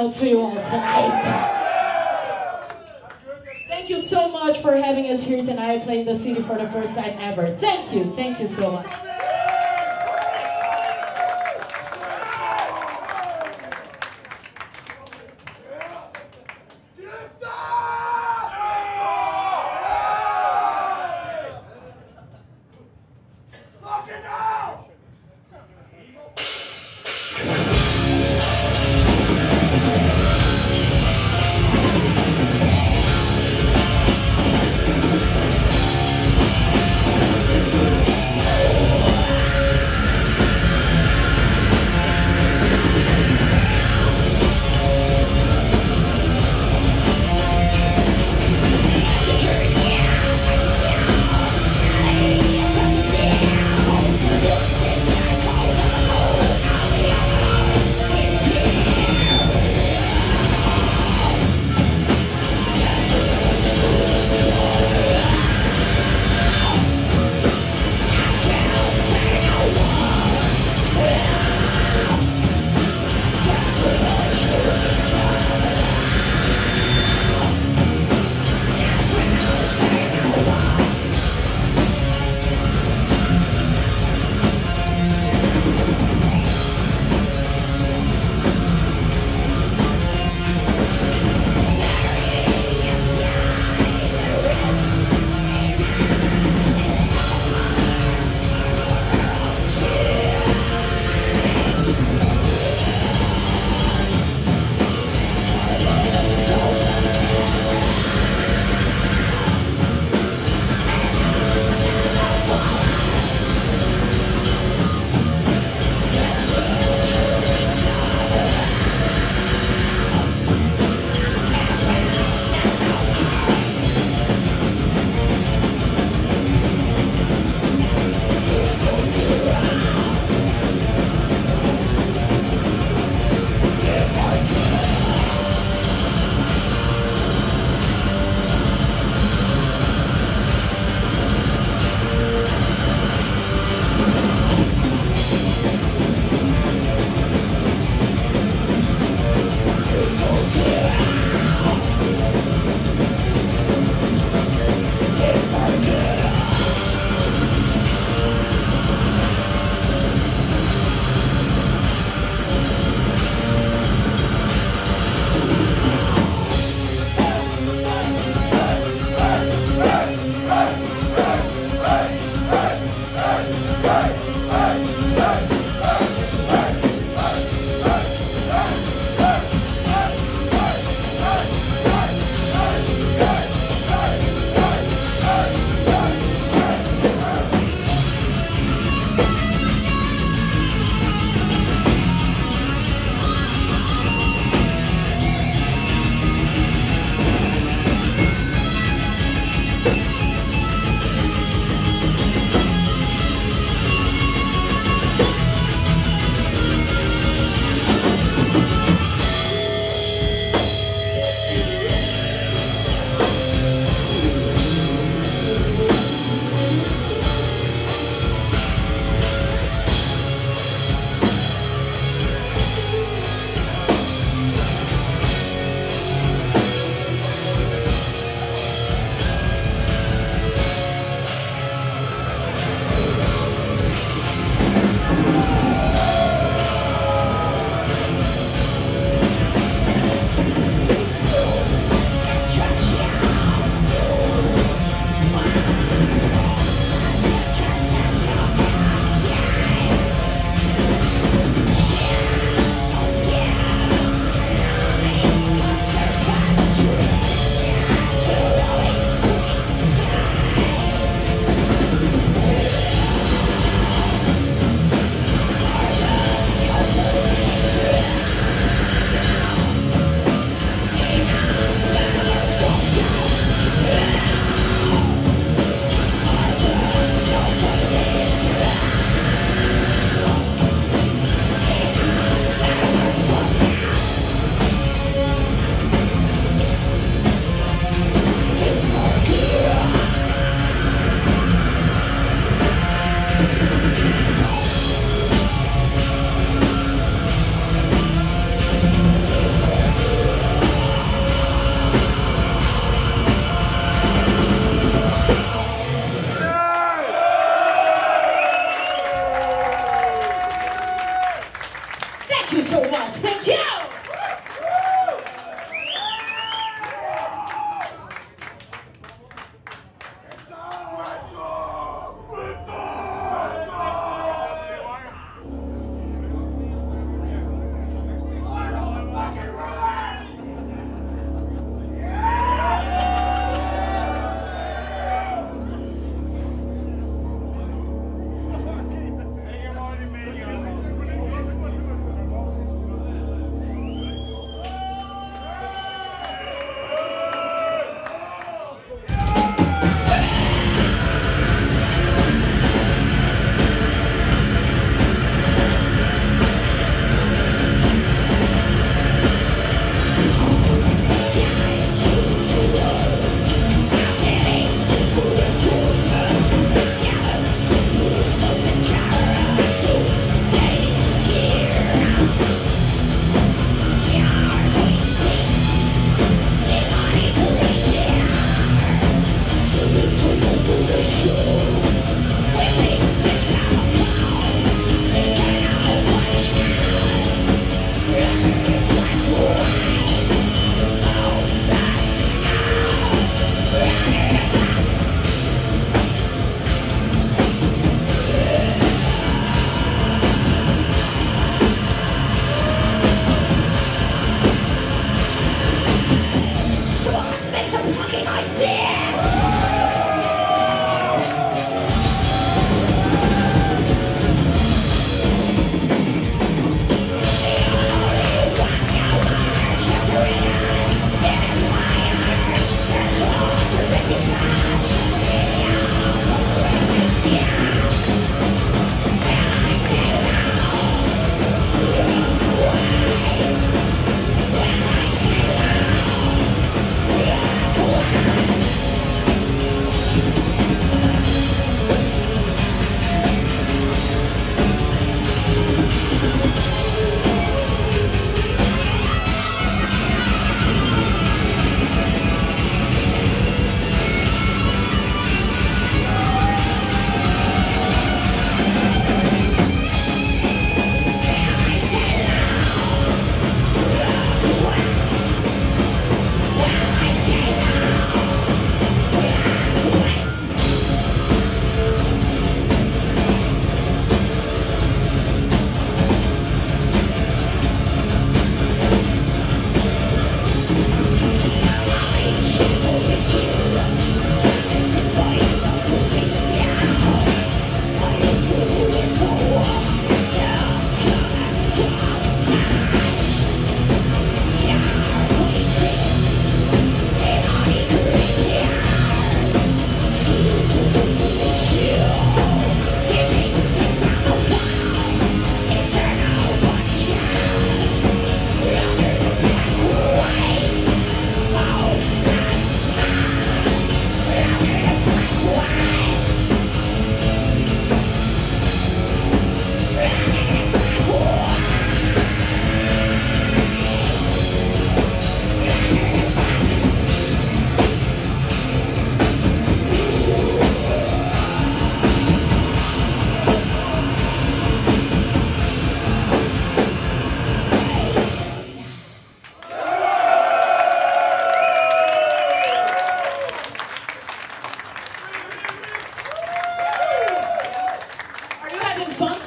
final to you all tonight. Thank you so much for having us here tonight playing the city for the first time ever. Thank you. Thank you so much.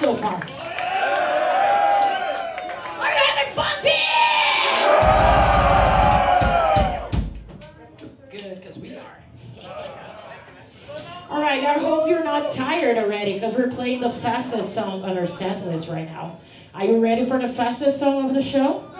so far? Having fun, team! Good, because we are. All right, I hope you're not tired already, because we're playing the fastest song on our set list right now. Are you ready for the fastest song of the show?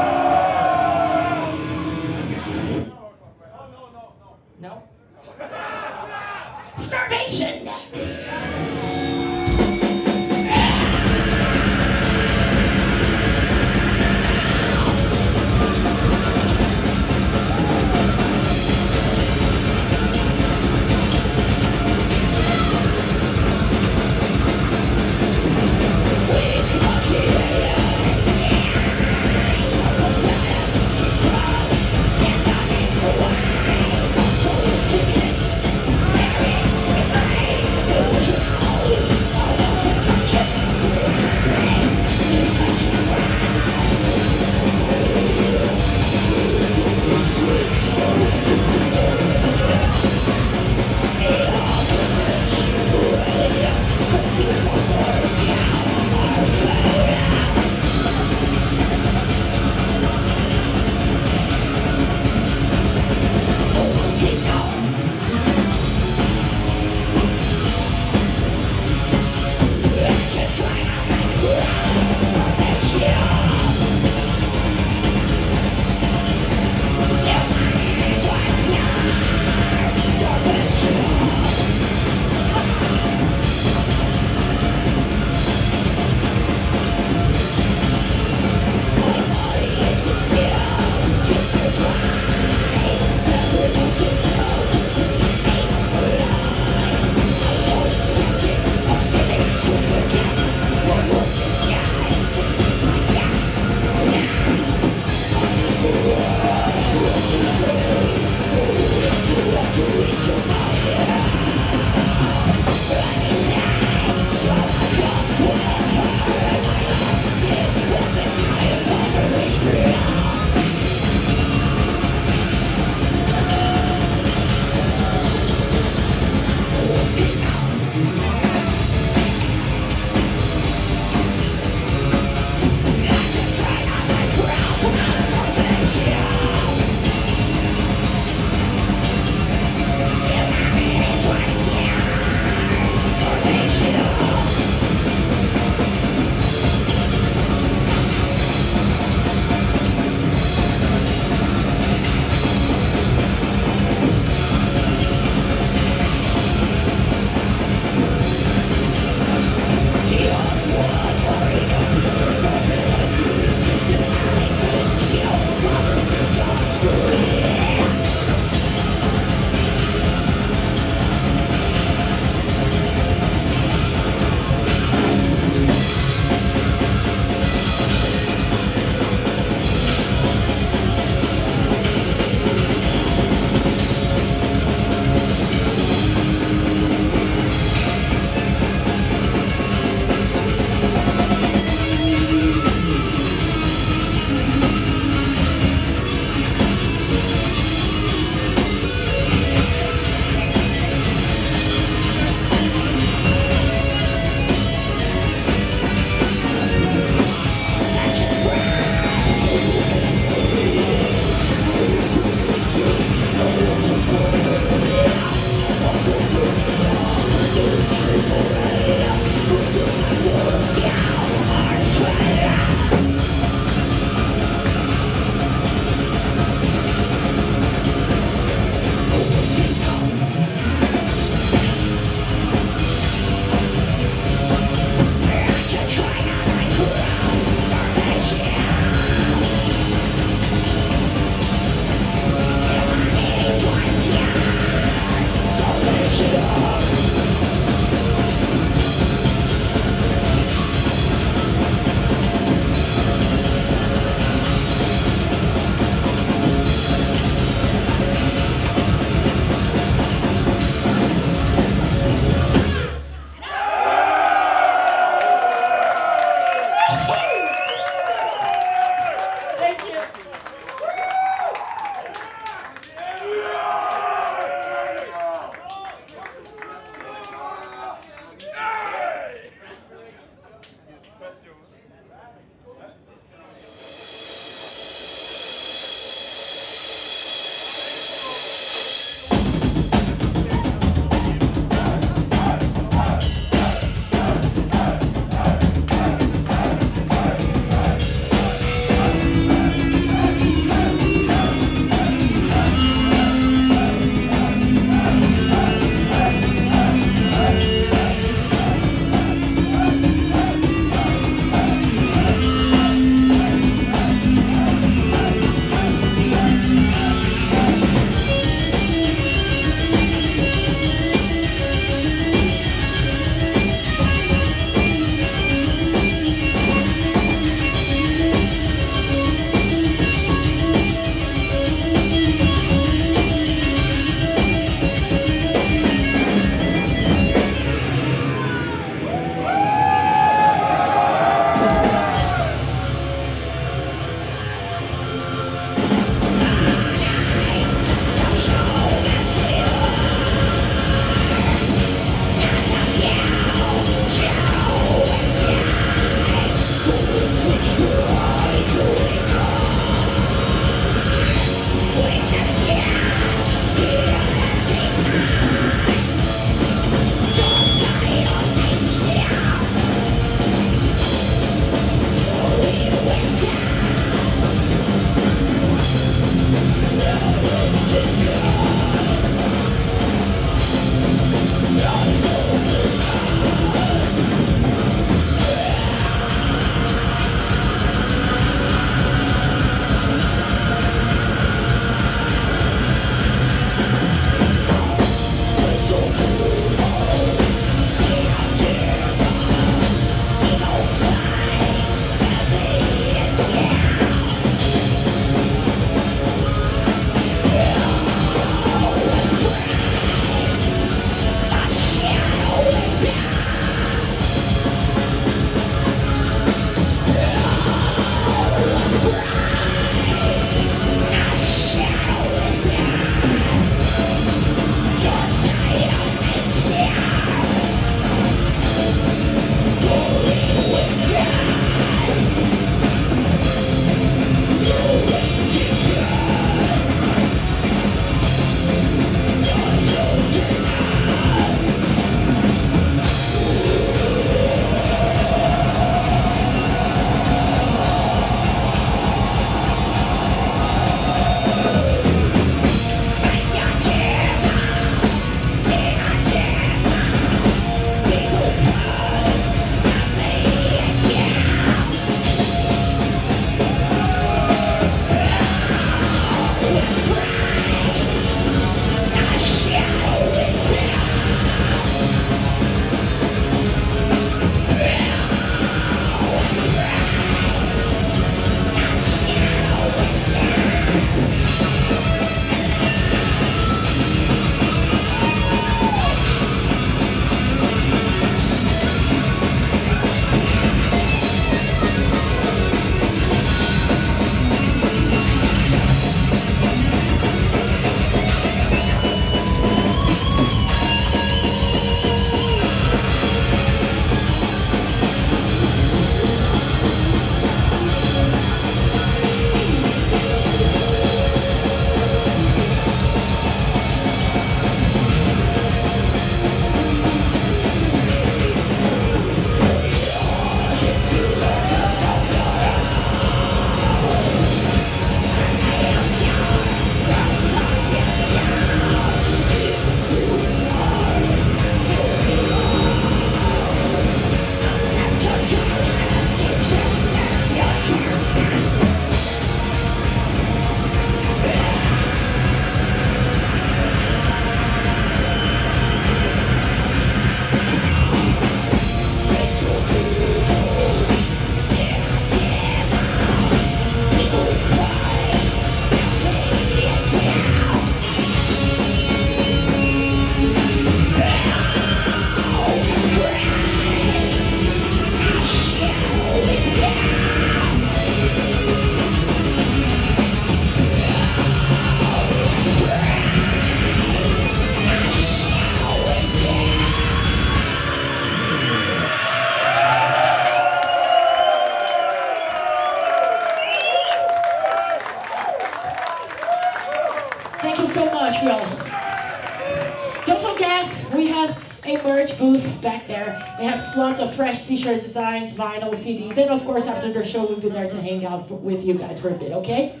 T-shirt designs, vinyl, CDs, and of course after the show we'll be there to hang out with you guys for a bit, okay?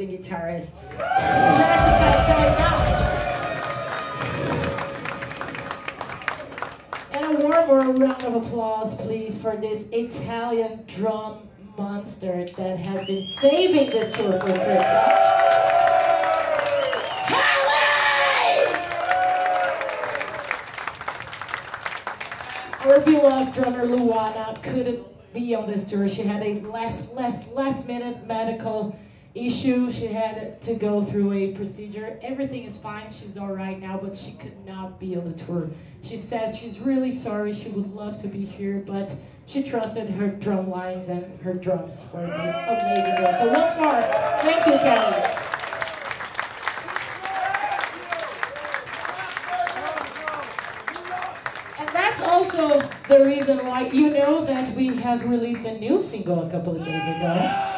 Guitarists, Jessica Dynamo. And a warmer round of applause, please, for this Italian drum monster that has been saving this tour for a Crypta. Our beloved drummer Luana couldn't be on this tour. She had a last, last, last minute medical issue. She had to go through a procedure. Everything is fine. She's all right now, but she could not be on the tour. She says she's really sorry. She would love to be here, but she trusted her drum lines and her drums for this amazing girl. So once more, thank you, Helly. And that's also the reason why you know that we have released a new single a couple of days ago.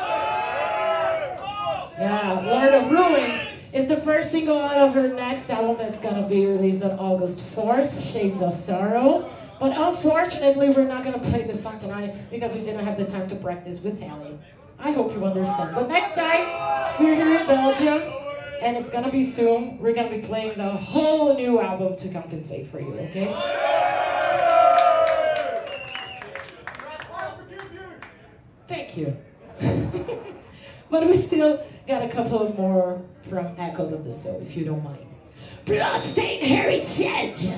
Yeah, Lord of Ruins is the first single out of her next album that's gonna be released on August 4th, Shades of Sorrow. But unfortunately, we're not gonna play the song tonight because we didn't have the time to practice with Helly. I hope you understand. But next time, we're here in Belgium, and it's gonna be soon. We're gonna be playing the whole new album to compensate for you, okay? Thank you. but we still got a couple of more from Echoes of the Soul, if you don't mind. Bloodstained Heritage!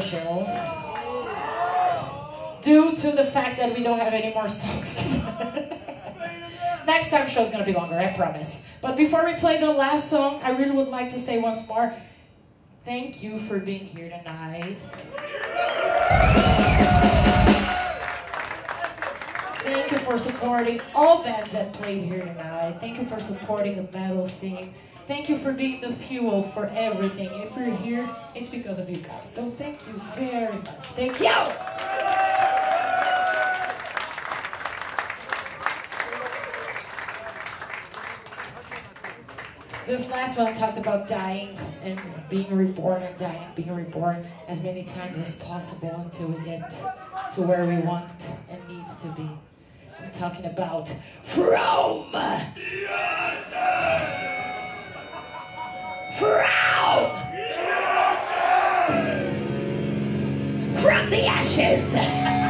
Show. Due to the fact that we don't have any more songs to Next time show's gonna be longer, I promise. But before we play the last song, I really would like to say once more, thank you for being here tonight. Thank you for supporting all bands that played here tonight. Thank you for supporting the metal scene. Thank you for being the fuel for everything. If we're here, it's because of you guys. So thank you very much. Thank you! This last one talks about dying and being reborn and dying, being reborn as many times as possible until we get to where we want and need to be. I'm talking about from. From the ashes.